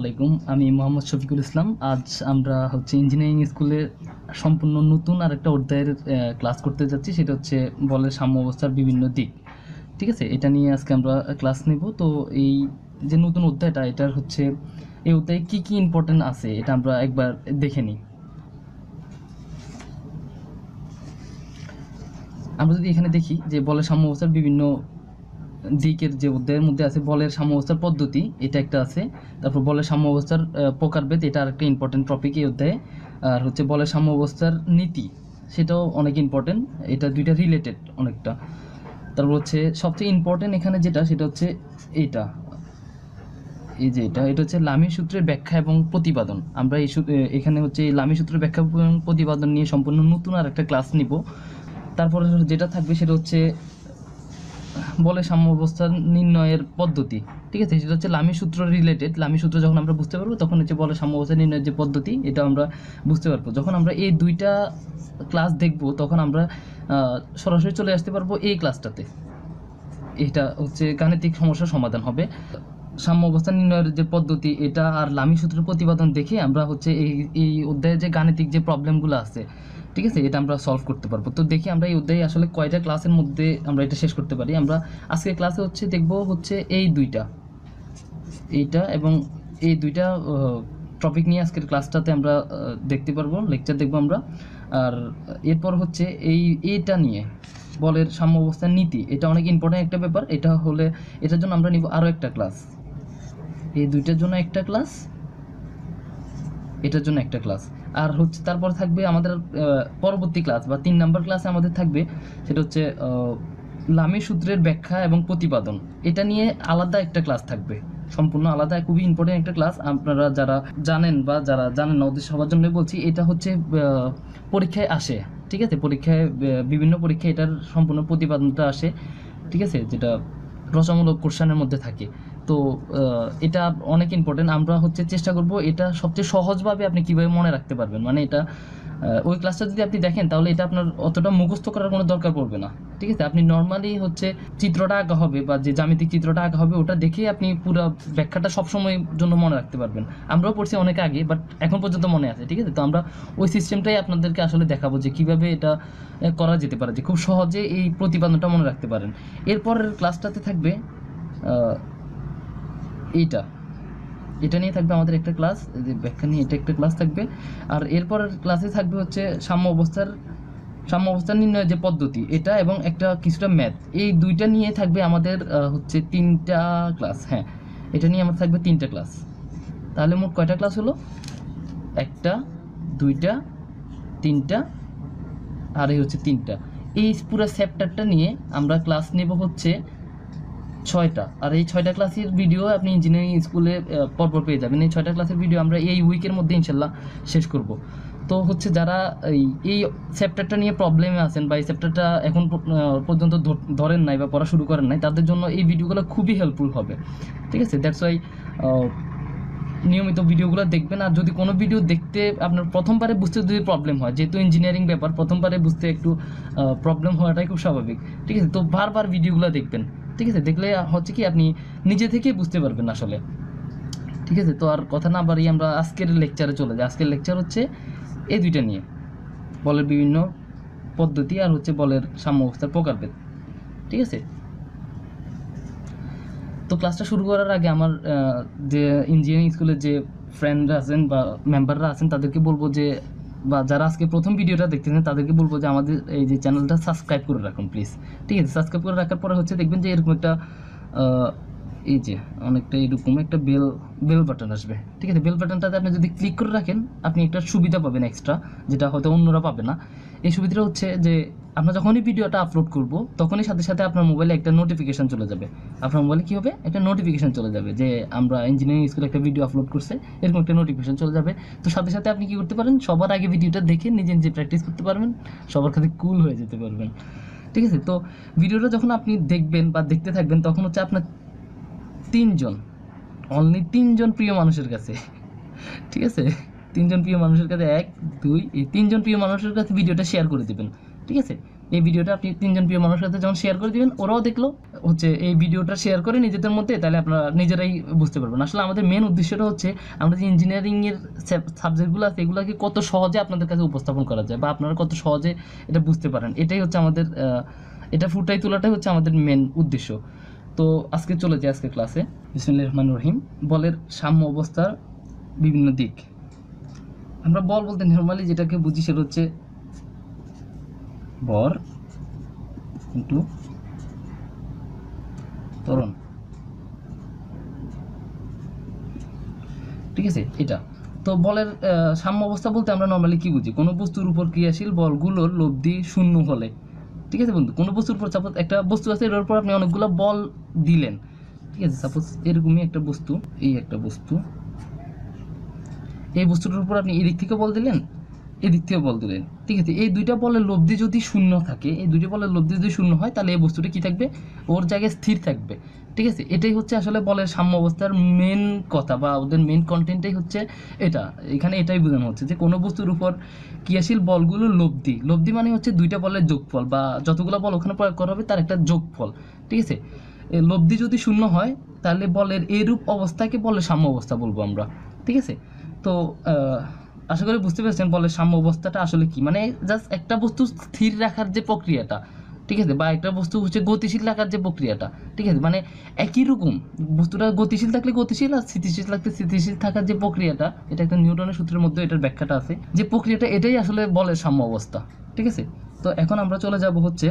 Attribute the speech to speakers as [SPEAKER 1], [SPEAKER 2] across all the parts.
[SPEAKER 1] আলাইকুম, আমি মোহাম্মদ শফিকুল ইসলাম। আজ আমরা হচ্ছে ইঞ্জিনিয়ারিং স্কুলে সম্পূর্ণ নতুন আরেকটা অধ্যায়ের ক্লাস করতে যাচ্ছি। সেটা হচ্ছে বলের সাম্য অবস্থার বিভিন্ন দিক। ঠিক আছে? এটা নিয়ে আজকে আমরা ক্লাস নেব। তো এই যে নতুন অধ্যায়টা, এটার হচ্ছে এই অধ্যায়ে কী কী ইম্পর্টেন্ট আছে, এটা আমরা একবার দেখে নিই। আমরা যদি এখানে দেখি যে বলের সাম্য অবস্থার বিভিন্ন দিকের যে অধ্যায়ের মধ্যে আছে বলের সাম্য অবস্থার পদ্ধতি, এটা একটা আছে। তারপর বলের সাম্য অবস্থার প্রকারভেদ, এটা আরেকটা ইম্পর্টেন্ট টপিক এই অধ্যায়ে। আর হচ্ছে বলের সাম্য অবস্থার নীতি, সেটাও অনেক ইম্পর্টেন্ট এটা দুইটা রিলেটেড অনেকটা। তারপর হচ্ছে সবচেয়ে ইম্পর্টেন্ট এখানে যেটা, সেটা হচ্ছে এইটা এই যে এটা এটা হচ্ছে লামি সূত্রের ব্যাখ্যা এবং প্রতিপাদন। আমরা এই এখানে হচ্ছে এই লামি সূত্রের ব্যাখ্যা এবং প্রতিপাদন নিয়ে সম্পূর্ণ নতুন আর একটা ক্লাস নিব। তারপরে যেটা থাকবে সেটা হচ্ছে বলে সাম্য অবস্থা নির্ণয়ের পদ্ধতি, ঠিক আছে? সেটা হচ্ছে লামি সূত্র রিলেটেড লামি সূত্র যখন আমরা বুঝতে পারব, তখন হচ্ছে বলে সাম্য অবস্থা নির্ণয়ের যে পদ্ধতি, এটা আমরা বুঝতে পারব। যখন আমরা এই দুইটা ক্লাস দেখব, তখন আমরা সরাসরি চলে আসতে পারব এই ক্লাসটাতে এটা হচ্ছে গাণিতিক সমস্যার সমাধান হবে। সাম্য অবস্থা নির্ণয়ের যে পদ্ধতি, এটা আর লামি সূত্রের প্রতিপাদন দেখে আমরা হচ্ছে এই এই অধ্যায়ে যে গাণিতিক যে প্রবলেমগুলো আছে ঠিক আছে? এটা আমরা সলভ করতে পারব। তো দেখি আমরা এই অধ্যায়ে আসলে কয়টা ক্লাসের মধ্যে আমরা এটা শেষ করতে পারি? আমরা আজকের ক্লাসে হচ্ছে দেখব হচ্ছে এই দুইটা। এইটা এবং এই দুইটা টপিক নিয়ে আজকের ক্লাসটাতে আমরা দেখতে পারব লেকচার দেখব আমরা। আর এরপর হচ্ছে এই, এইটা নিয়ে, বলের সাম্য অবস্থার নীতি, এটা অনেক ইম্পর্টেন্ট একটা ব্যাপার। এটা হলে, এটার জন্য আমরা নিব আরও একটা ক্লাস এই দুইটার জন্য একটা ক্লাস এটার জন্য একটা ক্লাস আর হচ্ছে তারপর থাকবে আমাদের পরবর্তী ক্লাস বা তিন নাম্বার ক্লাসে আমাদের থাকবে, সেটা হচ্ছে লামি সূত্রের ব্যাখ্যা এবং প্রতিপাদন। এটা নিয়ে আলাদা একটা ক্লাস থাকবে। সম্পূর্ণ আলাদা, খুবই ইম্পর্টেন্ট একটা ক্লাস আপনারা যারা জানেন বা যারা জানেন না, ওদের সবার জন্য বলছি, এটা হচ্ছে পরীক্ষায় আসে। ঠিক আছে? পরীক্ষায় বিভিন্ন পরীক্ষায় এটার সম্পূর্ণ প্রতিপাদনটা আসে। ঠিক আছে? যেটা রচনামূলক কোশ্চেনের মধ্যে থাকে। তো এটা অনেক ইম্পর্টেন্ট আমরা হচ্ছে চেষ্টা করব এটা সবচেয়ে সহজভাবে আপনি কীভাবে মনে রাখতে পারবেন। মানে এটা ওই ক্লাসটা যদি আপনি দেখেন, তাহলে এটা আপনার অতটা মুখস্থ করার কোনো দরকার পড়বে না। ঠিক আছে? আপনি নর্মালি হচ্ছে চিত্রটা আঁকা হবে বা যে জ্যামিতিক চিত্রটা আঁকা হবে, ওটা দেখেই আপনি পুরো ব্যাখ্যাটা সবসময়ের জন্য মনে রাখতে পারবেন। আমরাও পড়ছি অনেক আগে বাট এখন পর্যন্ত মনে আছে, ঠিক আছে? তো আমরা ওই সিস্টেমটাই আপনাদেরকে আসলে দেখাবো যে কীভাবে এটা করা যেতে পারে, যে খুব সহজে এই প্রতিপাদনটা মনে রাখতে পারেন। এরপরের ক্লাসটাতে থাকবে এইটা। এটা নিয়ে থাকবে আমাদের একটা ক্লাস যে ব্যাখ্যা নিয়ে এটা একটা ক্লাস থাকবে। আর এরপর ক্লাসে থাকবে হচ্ছে সাম্য অবস্থার, সাম্য অবস্থা নির্ণয়ের যে পদ্ধতি, এটা এবং একটা কিছুটা ম্যাথ এই দুইটা নিয়ে থাকবে আমাদের হচ্ছে তিনটা ক্লাস হ্যাঁ। এটা নিয়ে আমার থাকবে তিনটা ক্লাস তাহলে মোট কয়টা ক্লাস হলো? একটা, দুইটা, তিনটা, আর এই হচ্ছে তিনটা। এই পুরো চ্যাপ্টারটা নিয়ে আমরা ক্লাস নেব হচ্ছে ছয়টা। আর এই ছয়টা ক্লাসের ভিডিও আপনি ইঞ্জিনিয়ারিং স্কুলে পরপর পেয়ে যাবেন। এই ছয়টা ক্লাসের ভিডিও আমরা এই উইকের মধ্যে ইনশাল্লাহ শেষ করব। তো হচ্ছে যারা এই এই চ্যাপ্টারটা নিয়ে প্রবলেমে আছেন বা এই চ্যাপ্টারটা এখন পর্যন্ত ধর- ধরেন নাই বা পড়া শুরু করেন নাই, তাদের জন্য এই ভিডিওগুলো খুবই হেল্পফুল হবে। ঠিক আছে? দ্যাটস ওয়াই নিয়মিত ভিডিওগুলো দেখবেন। আর যদি কোনো ভিডিও দেখতে আপনার প্রথমবারে বুঝতে যদি প্রবলেম হয়, যেহেতু ইঞ্জিনিয়ারিং ব্যাপার, প্রথমবারে বুঝতে একটু প্রবলেম হওয়াটাই খুব স্বাভাবিক। ঠিক আছে? তো বারবার ভিডিওগুলো দেখবেন। ঠিক আছে, দেখলে হচ্ছে কি আপনি নিজে থেকেই বুঝতে পারবেন আসলে। ঠিক আছে, তো আর কথা না বাড়িয়ে আমরা আজকের লেকচারে চলে যাই। আজকের লেকচার হচ্ছে এই দুইটা নিয়ে। বলের বিভিন্ন পদ্ধতি আর হচ্ছে বলের সাম্য অবস্থার প্রকারভেদ। ঠিক আছে? তো ক্লাসটা শুরু করার আগে আমার যে ইঞ্জিনিয়ারিং স্কুলের যে ফ্রেন্ডরা আছেন বা মেম্বাররা আছেন, তাদেরকে বলব যে বা যারা আজকে প্রথম ভিডিওটা দেখতেছেন, তাদেরকে বলব যে আমাদের এই যে চ্যানেলটা সাবস্ক্রাইব করে রাখুন প্লিজ ঠিক আছে সাবস্ক্রাইব করে রাখার পরে হচ্ছে দেখবেন যে এরকম একটা এই যে অনেকটা এরকম একটা বেল বেল বাটন আসবে। ঠিক আছে বেল বাটনটাতে আপনি যদি ক্লিক করে রাখেন, আপনি একটা সুবিধা পাবেন এক্সট্রা যেটা হয়তো অন্যরা পাবে না। এই সুবিধাটা হচ্ছে যে আমরা যখনই ভিডিওটা আপলোড করব, তখনই সাথে সাথে আপনার মোবাইলে একটা নোটিফিকেশান চলে যাবে। আপনার মোবাইলে কী হবে? একটা নোটিফিকেশান চলে যাবে যে আমরা ইঞ্জিনিয়ারিং স্কুলে একটা ভিডিও আপলোড করছে, এরকম একটা নোটিফিকেশন চলে যাবে। তো সাথে সাথে আপনি কী করতে পারেন? সবার আগে ভিডিওটা দেখে নিজে নিজে প্র্যাকটিস করতে পারবেন। সবার কাছে কুল হয়ে যেতে পারবেন। ঠিক আছে? তো ভিডিওটা যখন আপনি দেখবেন বা দেখতে থাকবেন, তখন হচ্ছে আপনার তিনজন অনলি তিনজন প্রিয় মানুষের কাছে। ঠিক আছে? তিনজন প্রিয় মানুষের কাছে এক, দুই, এই তিনজন প্রিয় মানুষের কাছে ভিডিওটা শেয়ার করে দেবেন। ঠিক আছে? এই ভিডিওটা আপনি তিনজন প্রিয় মানুষের সাথে যখন শেয়ার করে দিবেন, ওরাও দেখল, হচ্ছে এই ভিডিওটা শেয়ার করে নিজেদের মধ্যে, তাহলে আপনারা নিজেরাই বুঝতে পারবেন। আসলে আমাদের মেন উদ্দেশ্যটা হচ্ছে, আমরা যে ইঞ্জিনিয়ারিংয়ের সাবজেক্টগুলো আছে, এগুলোকে কত সহজে আপনাদের কাছে উপস্থাপন করা যায়, বা আপনারা কত সহজে এটা বুঝতে পারেন। এটাই হচ্ছে আমাদের এটা ফুটাই তোলাটাই হচ্ছে আমাদের মেন উদ্দেশ্য। তো আজকে চলে যাই আজকে ক্লাসে বিসমুল্লাহ রহমান রহিম। বলের সাম্য অবস্থার বিভিন্ন দিক। আমরা বল বলতে নর্মালি যেটাকে বুঝি সেটা হচ্ছে বর ইন্টু ত্বরণ। ঠিক আছে? এটা। তো বলের সাম্য অবস্থা বলতে আমরা নর্মালি কি বুঝি? কোনো বস্তুর উপর ক্রিয়াশীল বলগুলোর লব্ধি শূন্য হলে। ঠিক আছে বন্ধু? কোনো বস্তুর উপর সাপোজ একটা বস্তু আছে এর উপর আপনি অনেকগুলো বল দিলেন। ঠিক আছে? সাপোজ এরকমই একটা বস্তু, এই একটা বস্তু। এই বস্তুটার উপর আপনি এদিক থেকে বল দিলেন এদিক থেকে বল দিলেন ঠিক আছে, এই দুইটা বলের লব্ধি যদি শূন্য থাকে, এই দুইটা বলের লব্ধি যদি শূন্য হয়, তাহলে এই বস্তুটা কি থাকবে? ওর জায়গায় স্থির থাকবে। ঠিক আছে, এটাই হচ্ছে আসলে বলের সাম্য অবস্থার মেন কথা বা ওদের মেন কন্টেন্টটাই হচ্ছে এটা। এখানে এটাই বোঝানো হচ্ছে যে কোনো বস্তুর উপর ক্রিয়াশীল বলগুলোর লব্ধি। লব্ধি মানে হচ্ছে দুইটা বলের যোগফল বা যতগুলো বল ওখানে প্রয়োগ করা হবে, তার একটা যোগফল। ঠিক আছে লব্ধি যদি শূন্য হয়, তাহলে বলের এরূপ অবস্থাকে বলের সাম্য অবস্থা বলব আমরা। ঠিক আছে, তো আশা করি বুঝতে পেরেছেন বলের সাম্য অবস্থাটা আসলে কি। মানে জাস্ট একটা বস্তু স্থির রাখার যে প্রক্রিয়াটা, ঠিক আছে? বা একটা বস্তু হচ্ছে গতিশীল রাখার যে প্রক্রিয়াটা, ঠিক আছে? মানে একই রকম, বস্তুটা গতিশীল থাকলে গতিশীল আর স্থিতিশীল থাকলে স্থিতিশীল থাকার যে প্রক্রিয়াটা, এটা একটা নিউটনের সূত্রের মধ্যে এটার ব্যাখ্যাটা আছে। যে প্রক্রিয়াটা এটাই আসলে বলের সাম্য অবস্থা, ঠিক আছে? তো এখন আমরা চলে যাব হচ্ছে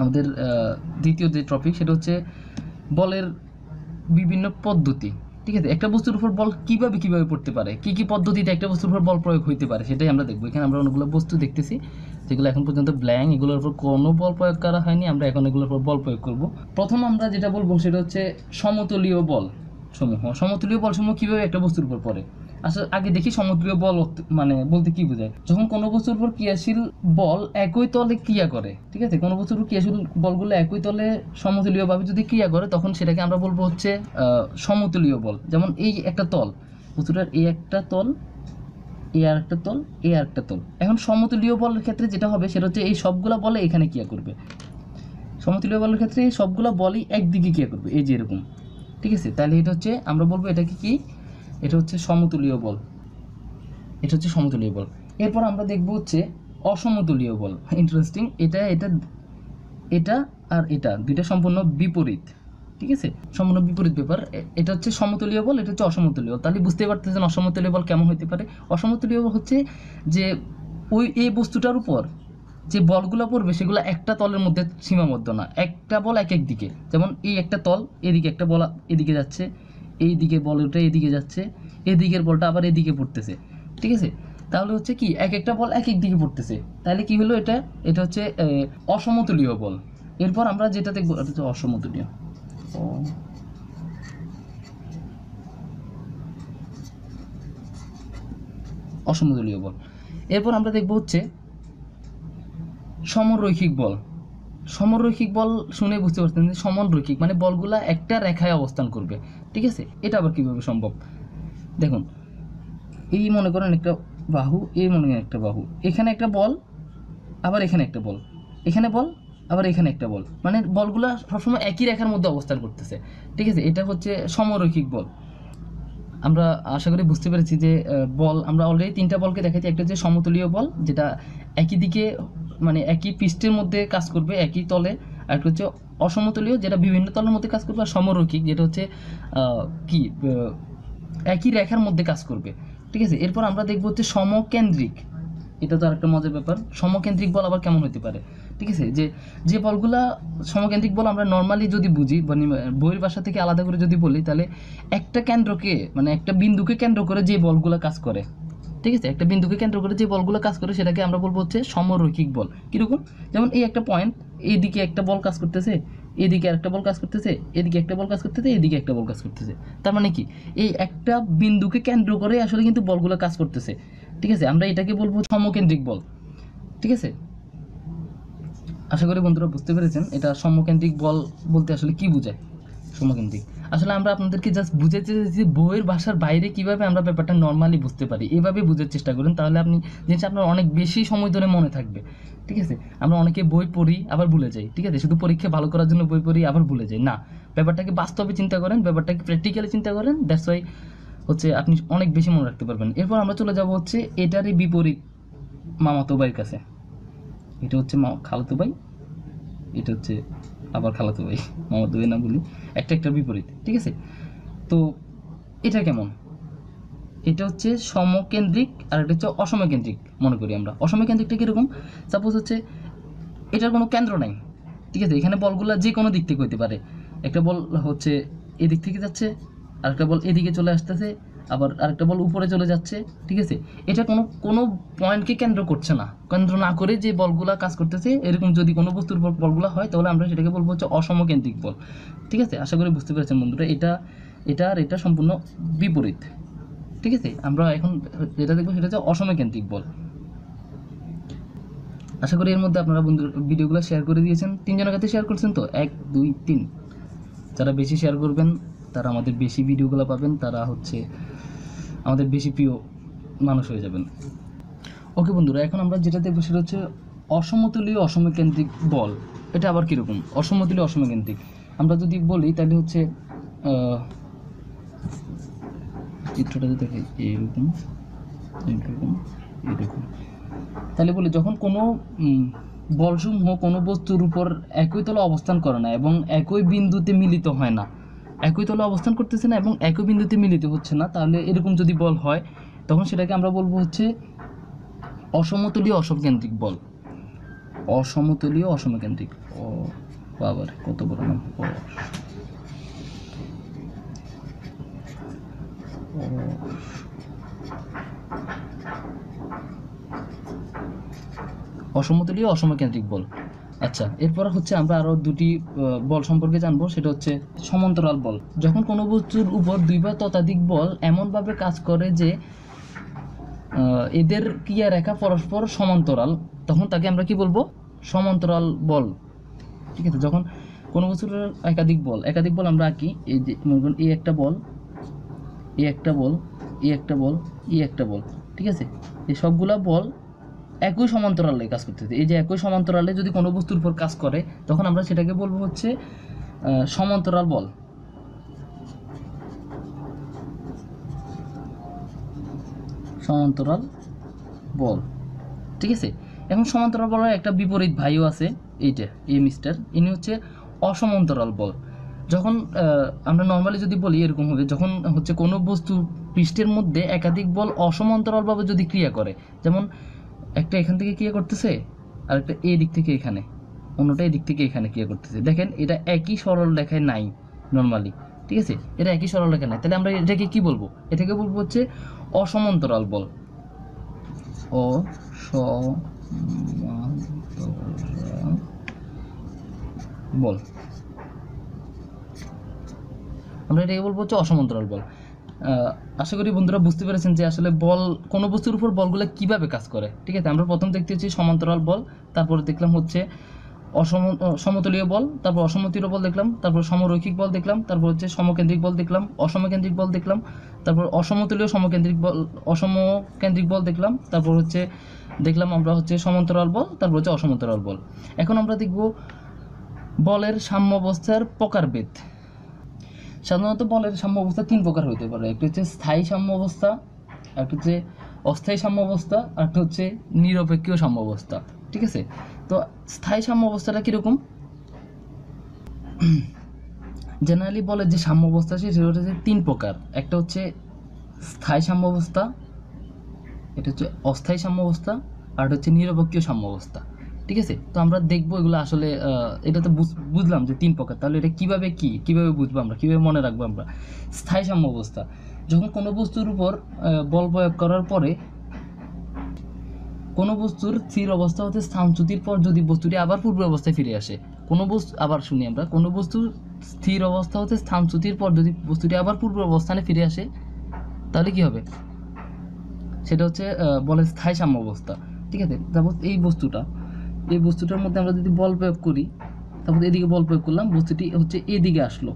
[SPEAKER 1] আমাদের দ্বিতীয় যে টপিক সেটা হচ্ছে বলের বিভিন্ন পদ্ধতি। ঠিক আছে, একটা বস্তুর উপর বল কীভাবে কীভাবে পড়তে পারে? কি কি পদ্ধতিতে একটা বস্তুর উপর বল প্রয়োগ হইতে পারে সেটাই আমরা দেখব। এখানে আমরা অনেকগুলো বস্তু দেখতেছি, যেগুলো এখন পর্যন্ত ব্ল্যাঙ্ক এগুলোর উপর কোনো বল প্রয়োগ করা হয়নি। আমরা এখন এগুলোর উপর বল প্রয়োগ করব। প্রথম আমরা যেটা বলব সেটা হচ্ছে সমতলীয় বল সমূহ। সমতলীয় বল সমূহ কীভাবে একটা বস্তুর উপর পড়ে? আসলে আগে দেখি সমতুলীয় বল মানে বলতে কি বোঝায়? যখন কোনো বস্তুর উপর ক্রিয়াশীল বল একই তলে ক্রিয়া করে, ঠিক আছে? কোনো বস্তুর ক্রিয়াশীল বলগুলো একই তলে সমতুলীয়ভাবে যদি ক্রিয়া করে, তখন সেটাকে আমরা বলব হচ্ছে সমতুলীয় বল। যেমন এই একটা তল, বস্তুটার এই একটা তল, এ আর একটা তল, এ আর একটা তল। এখন সমতুলীয় বলের ক্ষেত্রে যেটা হবে, সেটা হচ্ছে এই সবগুলো বলে এখানে ক্রিয়া করবে। সমতুল্য বলের ক্ষেত্রে এই সবগুলো বলই একদিকে ক্রিয়া করবে, এই যে এরকম। ঠিক আছে? তাহলে এটা হচ্ছে, আমরা বলব এটাকে কি এটা হচ্ছে সমতুলীয় বল। এটা হচ্ছে সমতুলীয় বল। এরপর আমরা দেখব হচ্ছে অসমতুলীয় বল। ইন্টারেস্টিং এটা এটা এটা আর এটা দুইটা সম্পূর্ণ বিপরীত, ঠিক আছে? সম্পূর্ণ বিপরীত ব্যাপার। এটা হচ্ছে সমতুলীয় বল, এটা হচ্ছে অসমতুলীয়। তাহলে বুঝতে পারতেছেন অসমতুলীয় বল কেমন হতে পারে? অসমতুলীয় বল হচ্ছে যে ওই, এই বস্তুটার উপর যে বলগুলো পড়বে, সেগুলো একটা তলের মধ্যে সীমাবদ্ধ না। একটা বল এক এক দিকে। যেমন এই একটা তল, এদিকে একটা বল এদিকে যাচ্ছে। এই দিকে বলটা এদিকে যাচ্ছে, এদিকের বলটা আবার এদিকে পড়তেছে, ঠিক আছে? তাহলে হচ্ছে কি এক একটা বল এক এক দিকে পড়তেছে। তাহলে কি হলো এটা? এটা হচ্ছে অসমতুলীয় বল। এরপর আমরা যেটা দেখব, এটা হচ্ছে অসমতুলীয়। অসমতুলীয় বল। এরপর আমরা দেখব হচ্ছে সমরৈখিক বল। সমরৈখিক বল শুনে বুঝতে পারছেন যে সমরৈখিক মানে বলগুলা একটা রেখায় অবস্থান করবে। ঠিক আছে? এটা আবার কীভাবে সম্ভব? দেখুন, এই মনে করেন একটা বাহু, এই মনে করেন একটা বাহু। এখানে একটা বল, আবার এখানে একটা বল। এখানে বল, আবার এখানে একটা বল। মানে বলগুলা সবসময় একই রেখার মধ্যে অবস্থান করতেছে। ঠিক আছে? এটা হচ্ছে সমরৈখিক বল। আমরা আশা করি বুঝতে পেরেছি যে বল, আমরা অলরেডি তিনটা বলকে দেখাচ্ছি একটা হচ্ছে সমতলীয় বল, যেটা একই দিকে মানে একই পৃষ্ঠের মধ্যে কাজ করবে, একই তলে। আর একটা হচ্ছে অসমতুলীয়, যেটা বিভিন্ন তলের মধ্যে কাজ করবে, আর সমরৈখিক, যেটা হচ্ছে কি একই রেখার মধ্যে কাজ করবে। ঠিক আছে? এরপর আমরা দেখব হচ্ছে সমকেন্দ্রিক। এটা তো আরেকটা মজার ব্যাপার। সমকেন্দ্রিক বল আবার কেমন হতে পারে? ঠিক আছে? যে যে বলগুলা সমকেন্দ্রিক বল আমরা নর্মালি যদি বুঝি মানে বইয়ের ভাষা থেকে আলাদা করে যদি বলি, তাহলে একটা কেন্দ্রকে মানে একটা বিন্দুকে কেন্দ্র করে যে বলগুলো কাজ করে। ঠিক আছে? একটা বিন্দুকে কেন্দ্র করে যে বলগুলো কাজ করে সেটাকে আমরা বলব হচ্ছে সমরৈখিক বল। কীরকম? যেমন এই একটা পয়েন্ট এইদিকে একটা বল কাজ করতেছে এদিকে একটা বল কাজ করতেছে এদিকে একটা বল কাজ করতেছে এদিকে একটা বল কাজ করতেছে। তার মানে কি? এই একটা বিন্দুকে কেন্দ্র করে আসলে কিন্তু বলগুলো কাজ করতেছে। ঠিক আছে? আমরা এটাকে বলব সমকেন্দ্রিক বল। ঠিক আছে? আশা করি বন্ধুরা বুঝতে পেরেছেন এটা সমকেন্দ্রিক বল বলতে আসলে কি বোঝায়? সমকেন্দ্রিক। আসলে আমরা আপনাদেরকে জাস্ট বুঝাতে চাইছি বইয়ের ভাষার বাইরে কীভাবে আমরা ব্যাপারটা নর্মালি বুঝতে পারি। এভাবে বুঝার চেষ্টা করেন, তাহলে আপনি জিনিসটা আপনার অনেক বেশি সময় ধরে মনে থাকবে। ঠিক আছে? আমরা অনেকে বই পড়ি, আবার ভুলে যাই। ঠিক আছে? শুধু পরীক্ষা ভালো করার জন্য বই পড়ি, আবার ভুলে যাই। না, ব্যাপারটাকে বাস্তবে চিন্তা করেন, ব্যাপারটাকে প্র্যাকটিক্যালি চিন্তা করেন দ্যাটস ওয়াই হচ্ছে আপনি অনেক বেশি মনে রাখতে পারবেন। এরপর আমরা চলে যাব হচ্ছে এটারই বিপরীত মামাতো ভাইয়ের কাছে। এটা হচ্ছে খালাতো ভাই, এটা হচ্ছে আবার খালাতো ভাই, মামাতো ভাই না বলি, একটা একটা বিপরীত, ঠিক আছে? তো এটা কেমন? এটা হচ্ছে সমকেন্দ্রিক আর এটা হচ্ছে অসমকেন্দ্রিক মনে করি আমরা। অসমকেন্দ্রিকটা কীরকম? সাপোজ হচ্ছে এটার কোনো কেন্দ্র নাই, ঠিক আছে? এখানে বলগুলো যে কোনো দিক থেকে হইতে পারে। একটা বল হচ্ছে এদিক থেকে যাচ্ছে আর একটা বল এদিকে চলে আসতেছে আবার আরেকটা বল উপরে চলে যাচ্ছে, ঠিক আছে? এটা কোনো কোনো পয়েন্টকে কেন্দ্র করছে না। কেন্দ্র না করে যে বলগুলা কাজ করতেছে, এরকম যদি কোনো বস্তুর উপর বলগুলো হয়, তাহলে আমরা সেটাকে বলব হচ্ছে অসমকেন্দ্রিক বল। ঠিক আছে? আশা করি বুঝতে পেরেছেন বন্ধুরা, এটা এটা আর এটা সম্পূর্ণ বিপরীত। ঠিক আছে? আমরা এখন যেটা দেখব সেটা হচ্ছে অসমকেন্দ্রিক বল। আশা করি এর মধ্যে আপনারা বন্ধু ভিডিওগুলো শেয়ার করে দিয়েছেন। তিনজনের কাছে শেয়ার করছেন তো? এক, দুই, তিন। যারা বেশি শেয়ার করবেন, তারা আমাদের বেশি ভিডিওগুলো পাবেন। তারা হচ্ছে আমাদের বেশি প্রিয় মানুষ হয়ে যাবেন। ওকে বন্ধুরা, এখন আমরা যেটা দেখব সেটা হচ্ছে অসমতলীয় অসমকেন্দ্রিক বল। এটা আবার কীরকম? অসমতলীয় অসমকেন্দ্রিক। আমরা যদি বলি, তাহলে হচ্ছে চিত্রটা যদি দেখে এরকম এরকম এরকম তাহলে বলি, যখন কোনো বলসমূহ কোনো বস্তুর উপর একই তলে অবস্থান করে না এবং একই বিন্দুতে মিলিত হয় না একই তলে অবস্থান করতেছে না এবং একই বিন্দুতে মিলিত হচ্ছে না, তাহলে এরকম যদি বল হয়, তখন সেটাকে আমরা বলব হচ্ছে অসমতলীয় অসমকেন্দ্রিক বল। অসমতলীয় অসমকেন্দ্রিক। ও, বাবার, কত বড় নাম? অ- অ- অসমকেন্দ্রিক বল। আচ্ছা এরপর হচ্ছে আমরা আরও দুটি বল সম্পর্কে জানব। সেটা হচ্ছে সমান্তরাল বল। যখন কোনো বস্তুর উপর দুই বা ততাধিক বল এমনভাবে কাজ করে যে এদের ক্রিয়া রেখা পরস্পর সমান্তরাল, তখন তাকে আমরা কি বলব? সমান্তরাল বল। ঠিক আছে, যখন কোনো বস্তুর একাধিক বল একাধিক বল আমরা আঁকি, এই যে, মনে এই একটা বল এই একটা বল এই একটা বল এই একটা বল, ঠিক আছে? এই সবগুলা বল একই সমান্তরালে কাজ করতেছে এই যে একই সমান্তরালে যদি কোনো বস্তুর উপর কাজ করে, তখন আমরা সেটাকে বলব হচ্ছে সমান্তরাল বল। সমান্তরাল বল। ঠিক আছে? এখন সমান্তরাল বলের একটা বিপরীত ভাইও আছে, এইটা, এই মিস্টার। ইনি হচ্ছে অসমান্তরাল বল। যখন আমরা নর্মালি যদি বলি এরকম হবে, যখন হচ্ছে কোনো বস্তু পৃষ্ঠের মধ্যে একাধিক বল অসমান্তরালভাবে যদি ক্রিয়া করে, যেমন একটা এখান থেকে ক্রিয়া করতেছে? আর একটা এই দিক থেকে এখানে। অন্যটা এই দিক থেকে এখানে ক্রিয়া করতেছে? দেখেন, এটা একই সরল রেখায় নাই নর্মালি ঠিক আছে? এটা একই সরল রেখায় নাই। তাহলে আমরা এটাকে কি বলব? এটাকে বলব হচ্ছে অসমান্তরাল বল। অসমান্তরাল বল। আমরা এটাকে বলব হচ্ছে অসমান্তরাল বল। আশা করি বন্ধুরা বুঝতে পেরেছেন যে আসলে বল, কোনো বস্তুর উপর বলগুলো কীভাবে কাজ করে, ঠিক আছে? আমরা প্রথম দেখতে হচ্ছে সমান্তরাল বল, তারপর দেখলাম হচ্ছে অসম সমতলীয় বল, তারপর অসমতলীয় বল দেখলাম, তারপর সমরৈখিক বল দেখলাম, তারপর হচ্ছে সমকেন্দ্রিক বল দেখলাম, অসমকেন্দ্রিক বল দেখলাম, তারপর অসমতলীয় সমকেন্দ্রিক বল, অসমকেন্দ্রিক বল দেখলাম, তারপর হচ্ছে দেখলাম আমরা হচ্ছে সমান্তরাল বল, তারপর হচ্ছে অসমান্তরাল বল। এখন আমরা দেখব বলের সাম্যাবস্থার প্রকারভেদ। সাধারণত বলের সাম্য অবস্থা তিন প্রকার হতে পারে। একটা হচ্ছে স্থায়ী সাম্য অবস্থা, একটা হচ্ছে অস্থায়ী সাম্য অবস্থা, আর একটা হচ্ছে নিরপেক্ষ সাম্য অবস্থা। ঠিক আছে? তো স্থায়ী সাম্য অবস্থাটা কীরকম? জেনারেলি বলে যে সাম্য অবস্থা আছে, সেটা হচ্ছে তিন প্রকার। একটা হচ্ছে স্থায়ী সাম্য অবস্থা, এটা হচ্ছে অস্থায়ী সাম্য অবস্থা, আর হচ্ছে নিরপেক্ষ সাম্য অবস্থা। ঠিক আছে? তো আমরা দেখব এগুলো আসলে এটা তো বুঝলাম যে তিন প্রকার। তাহলে এটা কীভাবে কি? কীভাবে বুঝব আমরা? কীভাবে মনে রাখব আমরা? স্থায়ী সাম্য অবস্থা। যখন কোনো বস্তুর উপর বল প্রয়োগ করার পরে কোনো বস্তুর স্থির অবস্থা হতে স্থানচ্যুতির পর যদি বস্তুটি আবার পূর্ব অবস্থায় ফিরে আসে, কোনো বস্তু, আবার শুনি আমরা, কোনো বস্তুর স্থির অবস্থা হতে স্থানচ্যুতির পর যদি বস্তুটি আবার পূর্ব অবস্থানে ফিরে আসে, তাহলে কি হবে? সেটা হচ্ছে বলের স্থায়ী সাম্য অবস্থা। ঠিক আছে? তারপর এই বস্তুটা। এই বস্তুটার মধ্যে আমরা যদি বল প্রয়োগ করি, তারপর এদিকে বল প্রয়োগ করলাম, বস্তুটি হচ্ছে এদিকে আসলো,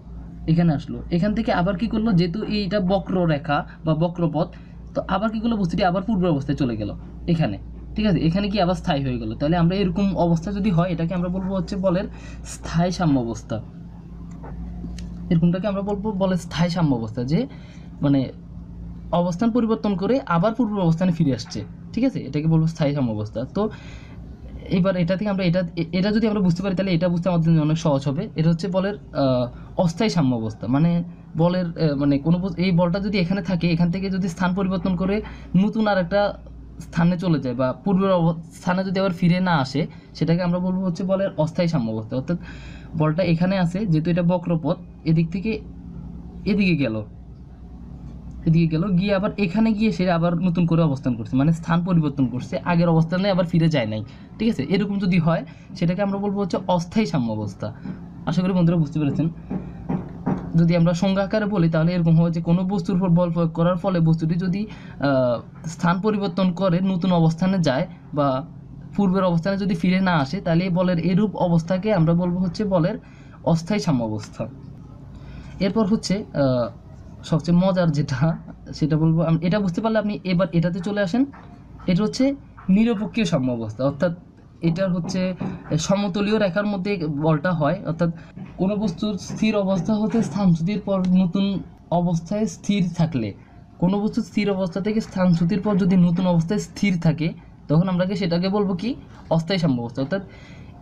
[SPEAKER 1] এখানে আসলো। এখান থেকে আবার কি করল, যেহেতু এইটা বক্র রেখা বা বক্রপথ, তো আবার কি করল, বস্তুটি আবার পূর্ব অবস্থায় চলে গেল, এখানে। ঠিক আছে? এখানে কি আবার স্থায়ী হয়ে গেল? তাহলে আমরা এরকম অবস্থা যদি হয়, এটাকে আমরা বলব হচ্ছে বলের স্থায়ী সাম্য অবস্থা। এরকমটাকে আমরা বলব বলে স্থায়ী সাম্য অবস্থা, যে মানে অবস্থান পরিবর্তন করে আবার পূর্ব অবস্থানে ফিরে আসছে। ঠিক আছে? এটাকে বলব স্থায়ী সাম্য অবস্থা। তো এবার এটা থেকে আমরা এটা এটা যদি আমরা বুঝতে পারি, তাহলে এটা বুঝতে আমাদের জন্য অনেক সহজ হবে। এটা হচ্ছে বলের অস্থায়ী সাম্য অবস্থা। মানে বলের মানে কোনো এই বলটা যদি এখানে থাকে, এখান থেকে যদি স্থান পরিবর্তন করে নতুন আর একটা স্থানে চলে যায় বা পূর্বের স্থানে যদি আবার ফিরে না আসে, সেটাকে আমরা বলব হচ্ছে বলের অস্থায়ী সাম্য অবস্থা। অর্থাৎ বলটা এখানে আছে, যেহেতু এটা বক্রপথ, এদিক থেকে এদিকে গেল। এদিকে গেল, গিয়ে আবার এখানে গিয়ে সে আবার নতুন করে অবস্থান করছে মানে স্থান পরিবর্তন করছে, আগের অবস্থানে আবার ফিরে যায় নাই, ঠিক আছে? এরকম যদি হয়, সেটাকে আমরা বলব হচ্ছে অস্থায়ী সাম্য অবস্থা আশা করি বন্ধুরা বুঝতে পেরেছেন। যদি আমরা সংজ্ঞা আকারে বলি, তাহলে এরকম হয় যে কোনো বস্তুর উপর বল প্রয়োগ করার ফলে বস্তুটি যদি স্থান পরিবর্তন করে, নতুন অবস্থানে যায় বা পূর্বের অবস্থানে যদি ফিরে না আসে, তাহলে বলের এরূপ অবস্থাকে আমরা বলব হচ্ছে বলের অস্থায়ী সাম্য অবস্থা এরপর হচ্ছে সবচেয়ে মজার যেটা, সেটা বলব এটা বুঝতে পারলে আপনি এবার এটাতে চলে আসেন। এটা হচ্ছে নিরপক্ষীয় সাম্য অবস্থা অর্থাৎ এটার হচ্ছে সমতলীয় রেখার মধ্যে বলটা হয়, অর্থাৎ কোনো বস্তুর স্থির অবস্থা হতে স্থানচ্যুতির পর নতুন অবস্থায় স্থির থাকলে, কোনো বস্তু স্থির অবস্থা থেকে স্থানচ্যুতির পর যদি নতুন অবস্থায় স্থির থাকে, তখন আমরা সেটাকে বলব কি? অস্থায়ী সাম্য অবস্থা অর্থাৎ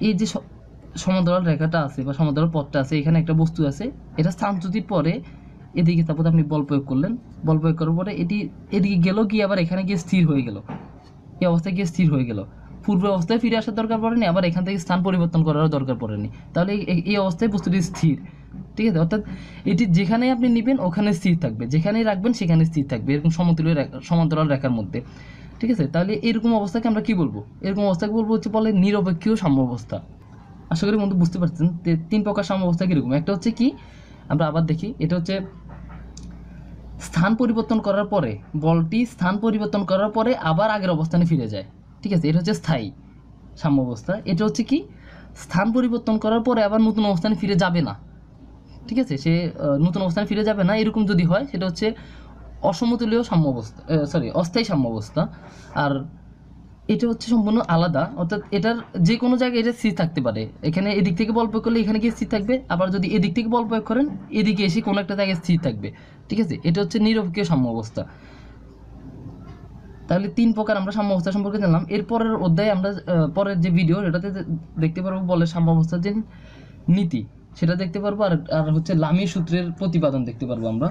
[SPEAKER 1] এই যে সমান্তরাল রেখাটা আছে বা সমান্তরাল পথটা আছে, এখানে একটা বস্তু আছে, এটা স্থানচ্যুতির পরে এদিকে তারপর আপনি বল প্রয়োগ করলেন। বল প্রয়োগ করার পরে এটি এদিকে গেল, গিয়ে আবার এখানে গিয়ে স্থির হয়ে গেল। এই অবস্থায় গিয়ে স্থির হয়ে গেল। পূর্ব অবস্থায় ফিরে আসার দরকার পড়েনি, আবার এখান থেকে স্থান পরিবর্তন করারও দরকার পড়েনি। তাহলে এই- অবস্থায় বস্তুটি স্থির। ঠিক আছে? অর্থাৎ এটি যেখানেই আপনি নেবেন, ওখানে স্থির থাকবে। যেখানেই রাখবেন, সেখানে স্থির থাকবে। এরকম সমতুল্য সমান্তরাল রেখার মধ্যে। ঠিক আছে? তাহলে এরকম অবস্থাকে আমরা কি বলব? এরকম অবস্থাকে বলব হচ্ছে বলে নিরপেক্ষীয় সাম্য অবস্থা আশা করি বন্ধু বুঝতে পারছেন তিন প্রকার সাম্য অবস্থা কীরকম? একটা হচ্ছে কি, আমরা আবার দেখি, এটা হচ্ছে স্থান পরিবর্তন করার পরে, বলটি স্থান পরিবর্তন করার পরে আবার আগের অবস্থানে ফিরে যায়। ঠিক আছে, এটা হচ্ছে স্থায়ী সাম্য অবস্থা এটা হচ্ছে কি? স্থান পরিবর্তন করার পরে আবার নতুন অবস্থানে ফিরে যাবে না। ঠিক আছে, সে নতুন অবস্থানে ফিরে যাবে না, এরকম যদি হয়, সেটা হচ্ছে অসমতুলীয় সাম্য অবস্থা সরি অস্থায়ী সাম্য অবস্থা আর এটা হচ্ছে সম্পূর্ণ আলাদা, অর্থাৎ এটার যে কোনো জায়গায় এটা স্থির থাকতে পারে। এখানে এদিক থেকে বল প্রয়োগ করলে এখানে গিয়ে স্থির থাকবে, আবার যদি এদিক থেকে বল প্রয়োগ করেন, এদিকে এসে কোনো একটা জায়গায় স্থির থাকবে, ঠিক আছে? এটা হচ্ছে নিরপেক্ষীয় সাম্য অবস্থা। তাহলে তিন প্রকার আমরা সাম্য অবস্থা সম্পর্কে জানলাম। এরপরের অধ্যায়ে আমরা পরের যে ভিডিও এটাতে দেখতে পারব বলে সাম্য অবস্থার যে নীতি। সেটা দেখতে পারব, আর আর হচ্ছে লামি সূত্রের প্রতিপাদন দেখতে পারব আমরা।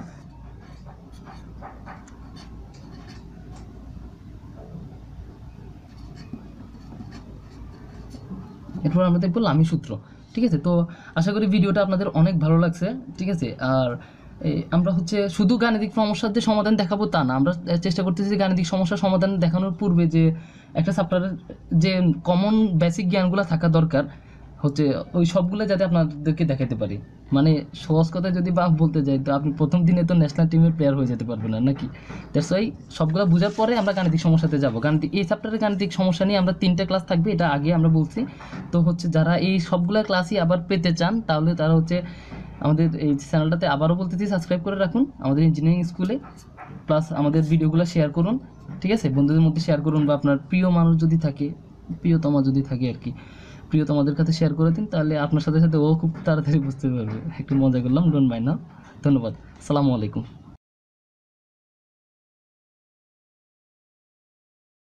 [SPEAKER 1] এরপর আমরা দেখব লামি সূত্র, ঠিক আছে? তো আশা করি ভিডিওটা আপনাদের অনেক ভালো লাগছে, ঠিক আছে? আর আমরা হচ্ছে শুধু গাণিতিক সমস্যার যে সমাধান দেখাবো তা না, আমরা চেষ্টা করতেছি যে গাণিতিক সমস্যার সমাধান দেখানোর পূর্বে যে একটা চ্যাপ্টারের যে কমন বেসিক জ্ঞানগুলো থাকা দরকার হচ্ছে ওই সবগুলো যাতে আপনাদেরকে দেখাতে পারি। মানে সহজ কথায় যদি বা বলতে যাই, তো আপনি প্রথম দিনে তো ন্যাশনাল টিমের প্লেয়ার হয়ে যেতে পারবেন না নাকি? দ্যাটস ওয়াই সবগুলো বোঝার পরে আমরা গাণিতিক সমস্যাতে যাব। গাণিতিক, এই চ্যাপ্টারের গাণিতিক সমস্যা নিয়ে আমরা তিনটা ক্লাস থাকবে, এটা আগে আমরা বলছি। তো হচ্ছে যারা এই সবগুলো ক্লাসই আবার পেতে চান, তাহলে তারা হচ্ছে আমাদের এই চ্যানেলটাতে আবারও বলতেছি সাবস্ক্রাইব করে রাখুন আমাদের ইঞ্জিনিয়ারিং স্কুলে প্লাস আমাদের ভিডিওগুলো শেয়ার করুন, ঠিক আছে? বন্ধুদের মধ্যে শেয়ার করুন বা আপনার প্রিয় মানুষ যদি থাকে, প্রিয়তমা যদি থাকে আর কি। প্রিয়তমাদের কাছে শেয়ার করে দিন, তাহলে আপনার সাথে সাথে ও খুব তাড়াতাড়ি বুঝতে পারবে। একটু মজা করলাম ডোন্ট মাইন্ড না। ধন্যবাদ। সালামু আলাইকুম।